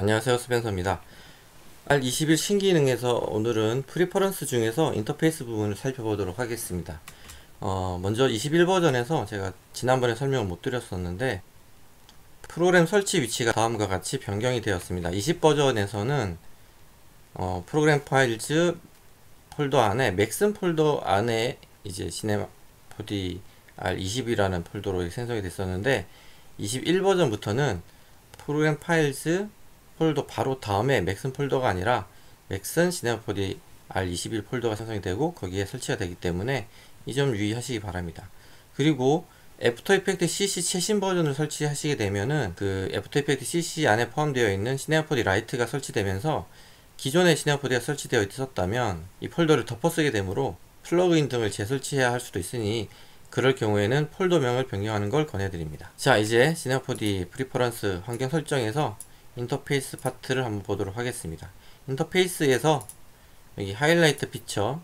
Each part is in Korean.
안녕하세요 스펜서입니다. R21 신기능에서 오늘은 preference 중에서 인터페이스 부분을 살펴보도록 하겠습니다. 어, 먼저 21 버전에서 제가 지난번에 설명을 못 드렸었는데 프로그램 설치 위치가 다음과 같이 변경이 되었습니다. 20 버전에서는 어, Program Files 폴더 안에 Maxon 폴더 안에 이제 Cinema 4D R20이라는 폴더로 생성이 됐었는데 21 버전부터는 Program Files 폴더 바로 다음에 Maxon 폴더가 아니라 Maxon Cinema 4D R21 폴더가 생성이 되고 거기에 설치가 되기 때문에 이 점 유의하시기 바랍니다. 그리고 After Effects CC 최신 버전을 설치하시게 되면은 그 After Effects CC 안에 포함되어 있는 Cinema 4D Lite가 설치되면서 기존의 Cinema 4D가 설치되어 있었다면 이 폴더를 덮어쓰게 되므로 플러그인 등을 재설치해야 할 수도 있으니 그럴 경우에는 폴더명을 변경하는 걸 권해드립니다. 자 이제 Cinema 4D preference 환경 설정에서 인터페이스 파트를 한번 보도록 하겠습니다. 인터페이스에서 여기 highlight feature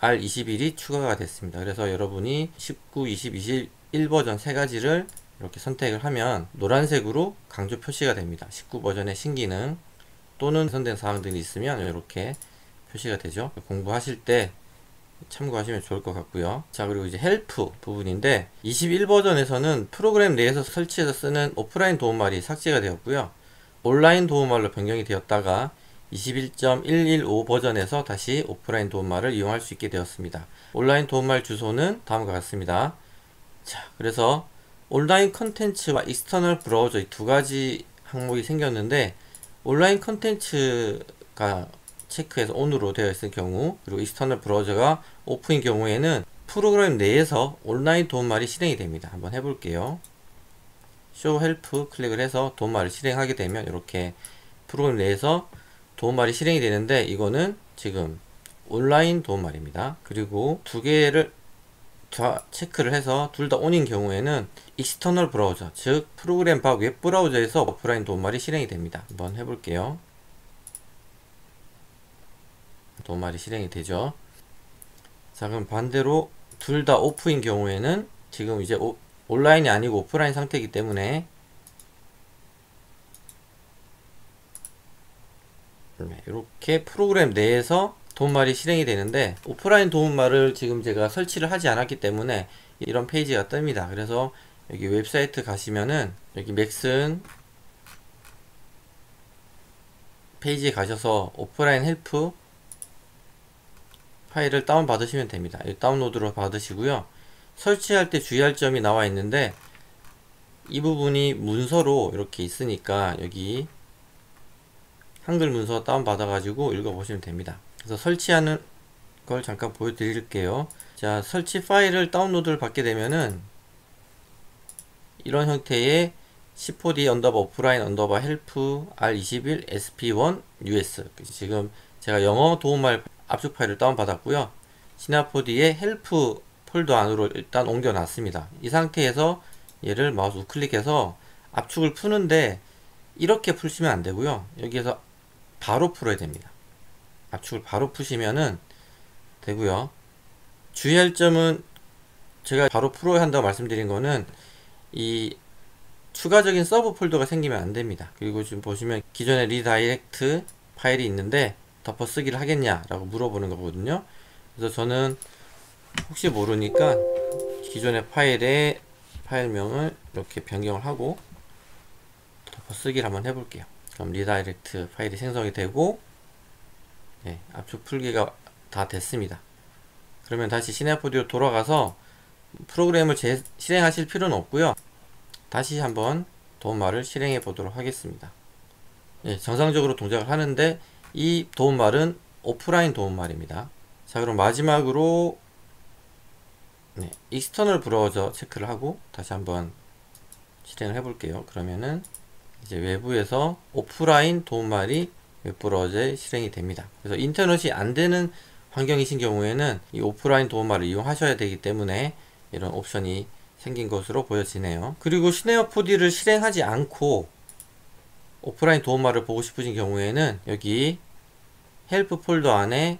R21이 추가가 됐습니다. 그래서 여러분이 19, 20, 21 버전 세 가지를 이렇게 선택을 하면 노란색으로 강조 표시가 됩니다. 19 버전의 신기능 또는 개선된 사항들이 있으면 이렇게 표시가 되죠. 공부하실 때 참고하시면 좋을 것 같고요. 자 그리고 이제 help 부분인데 21 버전에서는 프로그램 내에서 설치해서 쓰는 오프라인 도움말이 삭제가 되었고요. 온라인 도움말로 변경이 되었다가 21.115 버전에서 다시 오프라인 도움말을 이용할 수 있게 되었습니다. 온라인 도움말 주소는 다음과 같습니다. 자 그래서 온라인 컨텐츠와 external browser 이 두 가지 항목이 생겼는데 온라인 컨텐츠가 체크해서 ON으로 되어 있을 경우 그리고 external browser가 off인 경우에는 프로그램 내에서 온라인 도움말이 실행이 됩니다. 한번 해볼게요. show help 클릭을 해서 도움말을 실행하게 되면 이렇게 프로그램 내에서 도움말이 실행이 되는데 이거는 지금 온라인 도움말입니다. 그리고 두 개를 다 체크를 해서 둘 다 on인 경우에는 external browser 즉 프로그램 밖 웹 브라우저에서 오프라인 도움말이 실행이 됩니다. 한번 해볼게요. 도움말이 실행이 되죠. 자 그럼 반대로 둘 다 off인 경우에는 지금 이제 오, 온라인이 아니고 오프라인 상태이기 때문에 이렇게 프로그램 내에서 도움말이 실행이 되는데 오프라인 도움말을 지금 제가 설치를 하지 않았기 때문에 이런 페이지가 뜹니다. 그래서 여기 웹사이트 가시면은 여기 Maxon 페이지에 가셔서 오프라인 help 파일을 다운 받으시면 됩니다. 다운로드로 받으시고요. 설치할 때 주의할 점이 나와 있는데 이 부분이 문서로 이렇게 있으니까 여기 한글 문서 다운 받아 가지고 읽어 보시면 됩니다. 그래서 설치하는 걸 잠깐 보여드릴게요. 자 설치 파일을 다운로드를 받게 되면은 이런 형태의 C4D underbar offline underbar help R21 SP1 US 지금 제가 영어 도움말 압축 파일을 다운받았고요. Cinema 4D의 help 폴더 안으로 일단 옮겨 놨습니다. 이 상태에서 얘를 마우스 우클릭해서 압축을 푸는데 이렇게 푸시면 안 되고요. 여기에서 바로 풀어야 됩니다. 압축을 바로 푸시면은 되고요. 주의할 점은 제가 바로 풀어야 한다고 말씀드린 거는 이 추가적인 sub 폴더가 생기면 안 됩니다. 그리고 지금 보시면 기존의 redirect 파일이 있는데 덮어쓰기를 하겠냐 라고 물어보는 거거든요. 그래서 저는 혹시 모르니까 기존의 파일의 파일명을 이렇게 변경을 하고 덮어쓰기를 한번 해볼게요. 그럼 redirect 파일이 생성이 되고 네, 압축 풀기가 다 됐습니다. 그러면 다시 Cinema 4D로 돌아가서 프로그램을 재, 실행하실 필요는 없고요. 다시 한번 도움말을 실행해 보도록 하겠습니다. 네, 정상적으로 동작을 하는데 이 도움말은 오프라인 도움말입니다. 자 그럼 마지막으로 네, external 브라우저 체크를 하고 다시 한번 실행을 해 볼게요. 그러면은 이제 외부에서 오프라인 도움말이 웹브라우저에 실행이 됩니다. 그래서 인터넷이 안 되는 환경이신 경우에는 이 오프라인 도움말을 이용하셔야 되기 때문에 이런 옵션이 생긴 것으로 보여지네요. 그리고 Cinema 4D를 실행하지 않고 오프라인 도움말을 보고 싶으신 경우에는 여기 help 폴더 안에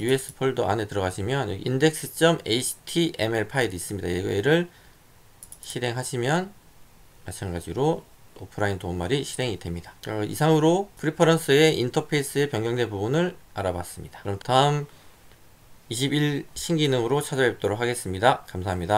US 폴더 안에 들어가시면 여기 index.html 파일이 있습니다. 이거를 실행하시면 마찬가지로 오프라인 도움말이 실행이 됩니다. 어, 이상으로 preference의 인터페이스의 변경된 부분을 알아봤습니다. 그럼 다음 21 신기능으로 찾아뵙도록 하겠습니다. 감사합니다.